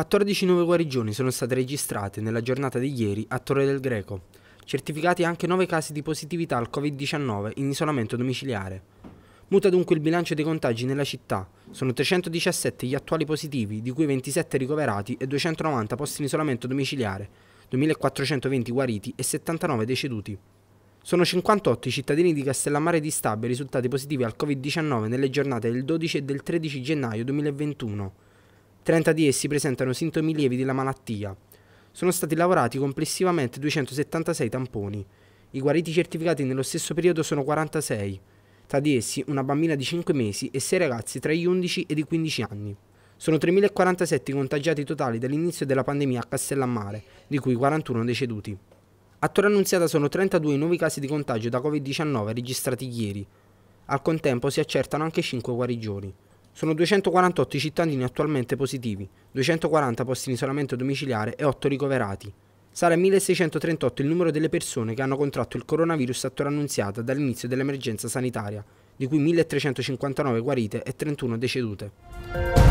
14 nuove guarigioni sono state registrate nella giornata di ieri a Torre del Greco, certificati anche 9 casi di positività al Covid-19 in isolamento domiciliare. Muta dunque il bilancio dei contagi nella città, sono 317 gli attuali positivi, di cui 27 ricoverati e 290 posti in isolamento domiciliare, 2420 guariti e 79 deceduti. Sono 58 i cittadini di Castellammare di Stabia risultati positivi al Covid-19 nelle giornate del 12 e del 13 gennaio 2021. 30 di essi presentano sintomi lievi della malattia. Sono stati lavorati complessivamente 276 tamponi. I guariti certificati nello stesso periodo sono 46. Tra di essi una bambina di 5 mesi e 6 ragazzi tra gli 11 e i 15 anni. Sono 3.047 i contagiati totali dall'inizio della pandemia a Castellammare, di cui 41 deceduti. A Torre Annunziata sono 32 i nuovi casi di contagio da Covid-19 registrati ieri. Al contempo si accertano anche 5 guarigioni. Sono 248 i cittadini attualmente positivi, 240 posti in isolamento domiciliare e 8 ricoverati. Sarà 1638 il numero delle persone che hanno contratto il coronavirus a Torre Annunziata dall'inizio dell'emergenza sanitaria, di cui 1359 guarite e 31 decedute.